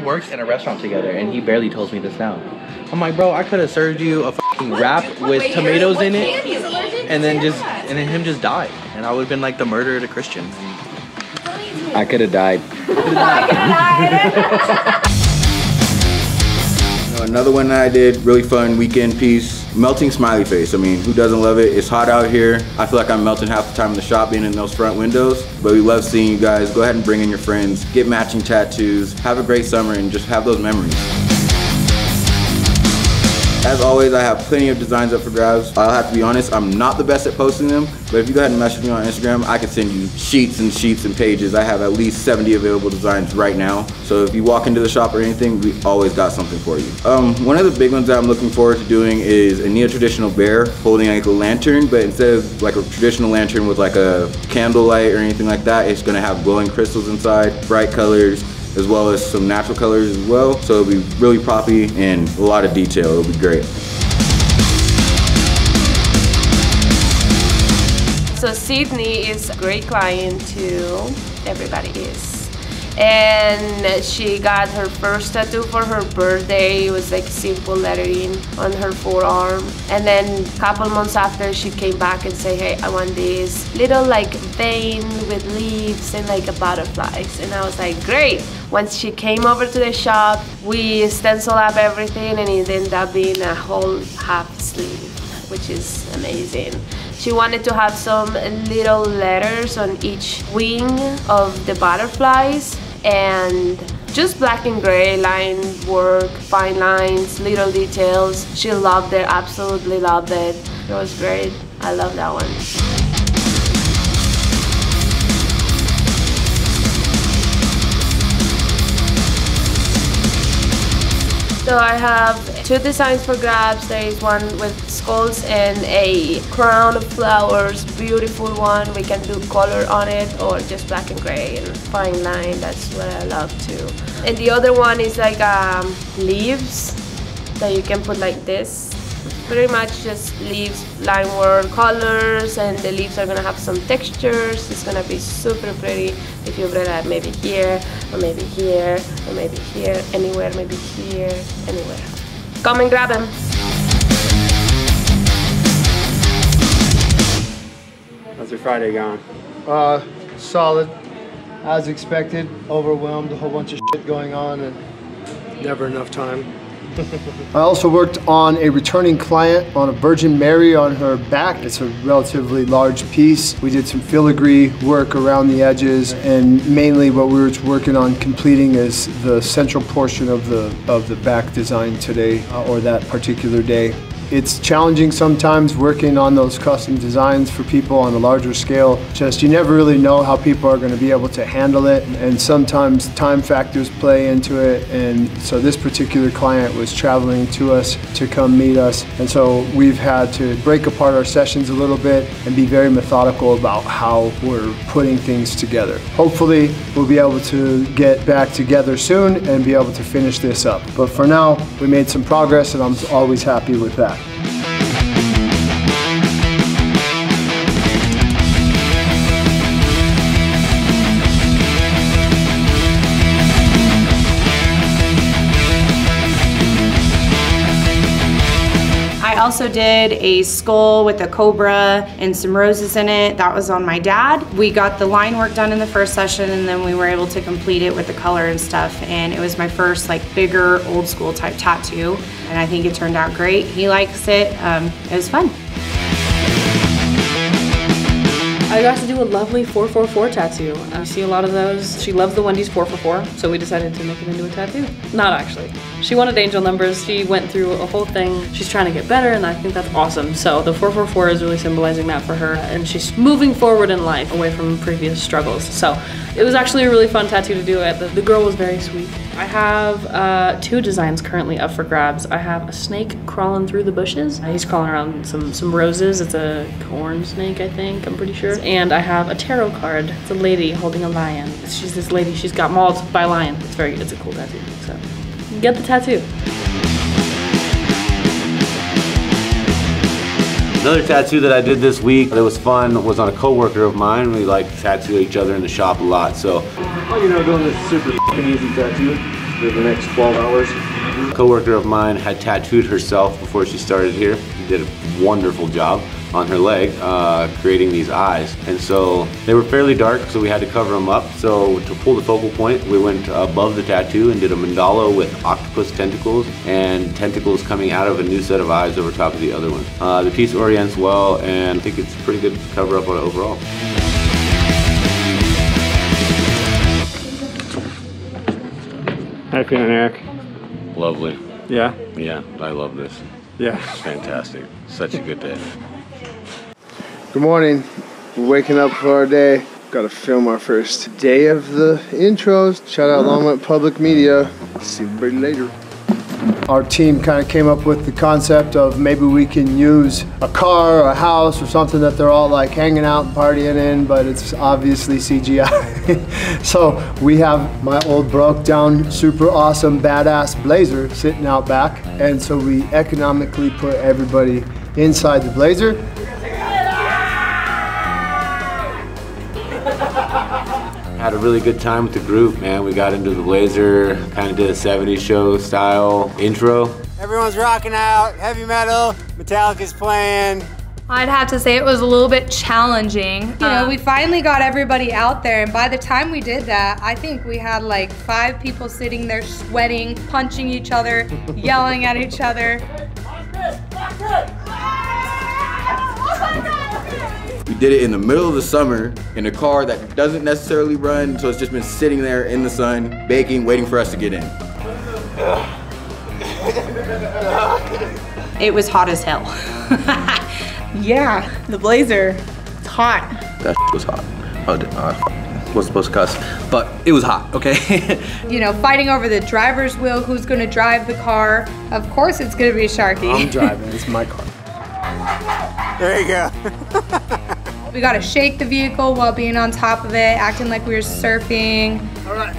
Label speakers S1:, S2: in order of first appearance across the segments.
S1: worked in a restaurant together, and he barely tells me this now. I'm like, bro, I could have served you a fucking wrap with tomatoes in it, and then just and then him just died, and I would have been like the murderer to Christian.
S2: I could have died. Another one that I did, really fun weekend piece, melting smiley face. I mean, who doesn't love it? It's hot out here. I feel like I'm melting half the time in the shop being in those front windows, but we love seeing you guys. Go ahead and bring in your friends, get matching tattoos, have a great summer, and just have those memories. As always, I have plenty of designs up for grabs. I'll have to be honest, I'm not the best at posting them, but if you go ahead and message me on Instagram, I can send you sheets and sheets and pages. I have at least 70 available designs right now. So if you walk into the shop or anything, we always got something for you. Um, one of the big ones that I'm looking forward to doing is a neo-traditional bear holding like a lantern, but instead of like a traditional lantern with like a candlelight or anything like that, it's gonna have glowing crystals inside, bright colors, as well as some natural colors as well. So it'll be really poppy and a lot of detail. It'll be great.
S3: So Sydney is a great client too. Everybody is. And she got her first tattoo for her birthday. It was like simple lettering on her forearm. And then a couple months after she came back and said, hey, I want this little like vein with leaves and like a butterflies. And I was like, great. Once she came over to the shop, we stenciled up everything and it ended up being a whole half sleeve, which is amazing. She wanted to have some little letters on each wing of the butterflies and just black and gray line work, fine lines, little details. She loved it, absolutely loved it. It was great. I love that one. So I have two designs for grabs. There is one with skulls and a crown of flowers, beautiful one. We can do color on it or just black and gray and fine line. That's what I love too. And the other one is like um, leaves that you can put like this pretty much just leaves line work colors and the leaves are gonna have some textures. It's gonna be super pretty if you it maybe here or maybe here or maybe here anywhere maybe here anywhere. Come and grab them
S4: how's your Friday going?
S5: Uh solid. As expected overwhelmed a whole bunch of shit going on and never enough time I also worked on a returning client on a Virgin Mary on her back. It's a relatively large piece. We did some filigree work around the edges and mainly what we were working on completing is the central portion of the, of the back design today uh, or that particular day. It's challenging sometimes working on those custom designs for people on a larger scale. Just you never really know how people are going to be able to handle it and sometimes time factors play into it and so this particular client was traveling to us to come meet us and so we've had to break apart our sessions a little bit and be very methodical about how we're putting things together. Hopefully we'll be able to get back together soon and be able to finish this up. But for now we made some progress and I'm always happy with that.
S6: Also did a skull with a cobra and some roses in it. That was on my dad. We got the line work done in the first session and then we were able to complete it with the color and stuff. And it was my first like bigger old school type tattoo. And I think it turned out great. He likes it. Um, it was fun.
S7: I got to do a lovely 444 tattoo. I see a lot of those. She loves the Wendy's 444, so we decided to make it into a tattoo. Not actually. She wanted angel numbers. She went through a whole thing. She's trying to get better, and I think that's awesome. So the 444 is really symbolizing that for her, and she's moving forward in life away from previous struggles. So it was actually a really fun tattoo to do. The, the girl was very sweet. I have uh, two designs currently up for grabs. I have a snake crawling through the bushes. He's crawling around some, some roses. It's a corn snake, I think, I'm pretty sure. And I have a tarot card. It's a lady holding a lion. She's this lady, she's got mauled by lion. It's very, it's a cool tattoo, so get the tattoo.
S8: Another tattoo that I did this week that was fun was on a coworker of mine. We like to tattoo each other in the shop a lot, so.
S4: Oh, you know, doing this super easy tattoo. For the next 12 hours.
S8: A coworker of mine had tattooed herself before she started here. She did a wonderful job on her leg, uh, creating these eyes. And so they were fairly dark, so we had to cover them up. So to pull the focal point, we went above the tattoo and did a mandala with octopus tentacles and tentacles coming out of a new set of eyes over top of the other one. Uh, the piece orients well, and I think it's pretty good cover up on it overall.
S4: How you feeling, Eric?
S8: Lovely.
S4: Yeah?
S8: Yeah, I love this.
S4: Yeah.
S8: Fantastic. Such a good day.
S5: Good morning. We're waking up for our day. Got to film our first day of the intros. Shout out Longmont Public Media. See everybody later. Our team kind of came up with the concept of maybe we can use a car or a house or something that they're all like hanging out and partying in, but it's obviously CGI. so we have my old broke down, super awesome, badass Blazer sitting out back. And so we economically put everybody inside the Blazer
S8: Had a really good time with the group, man. We got into the Blazer, kind of did a 70s show style intro.
S9: Everyone's rocking out, heavy metal, Metallica's playing.
S10: I'd have to say it was a little bit challenging.
S6: You know, um, we finally got everybody out there, and by the time we did that, I think we had like five people sitting there sweating, punching each other, yelling at each other.
S2: We did it in the middle of the summer in a car that doesn't necessarily run, so it's just been sitting there in the sun, baking, waiting for us to get in.
S6: It was hot as hell.
S11: Yeah, the blazer. It's hot.
S1: That was hot. Oh, d- uh, wasn't supposed to cuss, but it was hot. Okay.
S6: you know, fighting over the driver's wheel, who's gonna drive the car. Of course, it's gonna be Sharky.
S5: I'm driving. It's my car.
S9: There you go.
S6: We gotta shake the vehicle while being on top of it, acting like we were surfing.
S9: All right.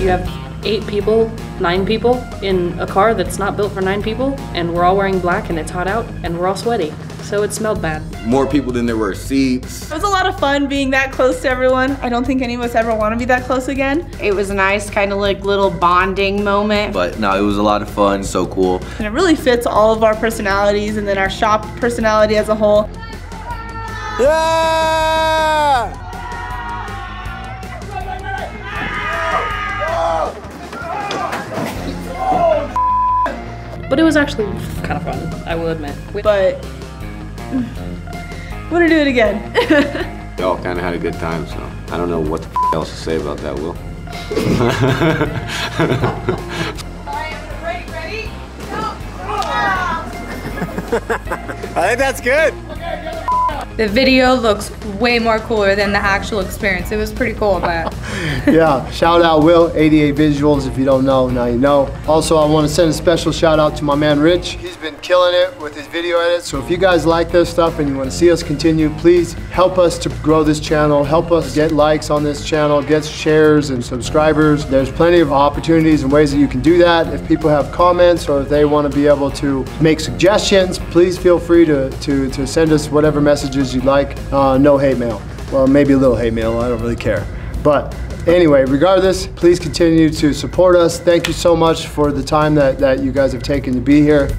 S7: You have eight people, nine people in a car that's not built for nine people, and we're all wearing black and it's hot out and we're all sweaty. So it smelled bad.
S2: More people than there were seats.
S11: It was a lot of fun being that close to everyone. I don't think any of us ever want to be that close again.
S6: It was a nice kind of like little bonding moment.
S1: but no, it was a lot of fun. So cool.
S11: And it really fits all of our personalities and then our shop personality as a whole.
S9: Yeah!
S7: But it was actually kind of fun, I will admit.
S11: But want to do it again.
S8: We all kind of had a good time, so I don't know what the f- else to say about that, Will.
S9: I think that's good.
S6: The video looks way more cooler than the actual experience. It was pretty cool, but
S5: yeah, shout out Will, 80A Visuals. If you don't know, now you know. Also, I want to send a special shout out to my man Rich. He's been killing it with his video edits. So if you guys like this stuff and you want to see us continue, please help us to grow this channel. Help us get likes on this channel, get shares and subscribers. There's plenty of opportunities and ways that you can do that. If people have comments or if they want to be able to make suggestions, please feel free to, to, to send us whatever messages you'd like. Uh, no hate mail. Well, maybe a little hate mail. I don't really care. But anyway, regardless, please continue to support us. Thank you so much for the time that, that you guys have taken to be here.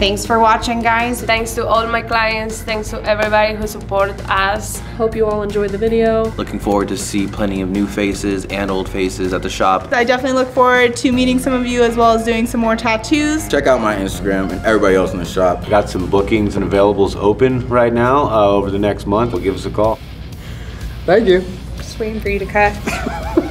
S6: Thanks for watching, guys.
S3: Thanks to all my clients, thanks to everybody who supported us.
S7: Hope you all enjoyed the video.
S1: Looking forward to see plenty of new faces and old faces at the shop.
S11: I definitely look forward to meeting some of you as well as doing some more tattoos.
S2: Check out my Instagram and everybody else in the shop.
S8: Got some bookings and availables open right now uh, over the next month. Well, give us a call.
S5: Thank you.
S6: Just waiting for you to cut.